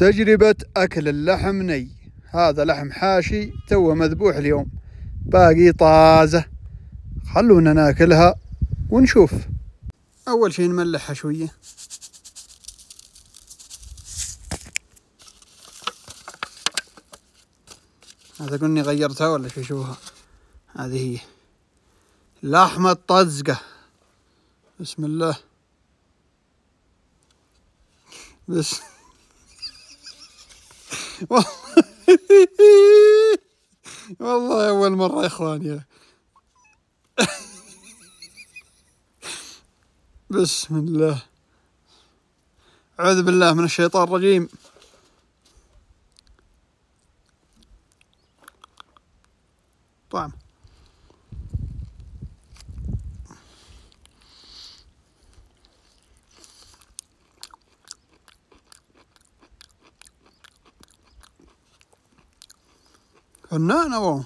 تجربة أكل اللحم ني. هذا لحم حاشي توه مذبوح اليوم. باقي طازة. خلونا ناكلها ونشوف. أول شي نملحها شوية. هذا قلني غيرتها ولا شو شوها هذه هي. لحمة طزقة بسم الله. بس. والله. أول مرة يا إخواني. بسم الله. أعوذ بالله من الشيطان الرجيم. طعم. فنان والله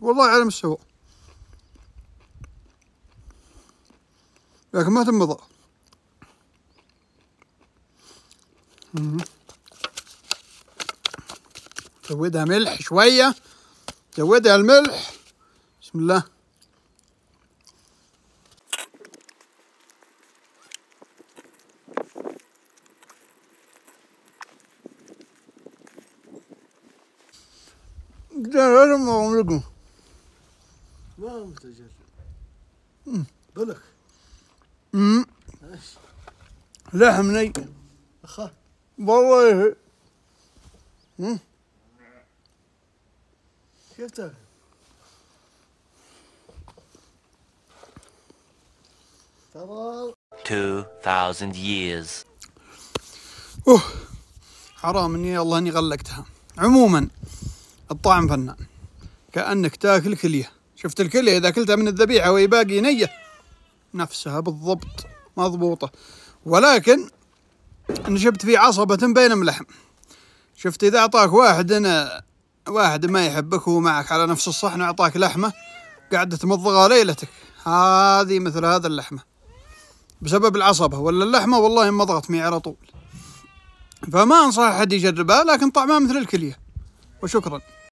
والله على مستوى. لكن ما تنبض زودها ملح شوية. زودها الملح. بسم الله. أعملكم ما متجرب بلخ أمم. إيش لحم ني. أخا. والله. كيف تاكل؟ تمام. 2,000 years. أوه. حرام إني الله إني غلقتها. عموما الطعم فنان. كأنك تاكل كلية. شفت الكلية؟ إذا أكلتها من الذبيحة وهي باقي نية. نفسها بالضبط مضبوطة. ولكن نشبت في عصبة بين ملحم شفت إذا أعطاك واحد أنا واحد ما يحبك هو معك على نفس الصحن وأعطاك لحمة قاعدة تمضغها ليلتك. هذه مثل هذا اللحمة. بسبب العصبة. ولا اللحمة والله مضغت معي على طول. فما أنصح أحد يجربها لكن طعمها مثل الكلية. وشكرا.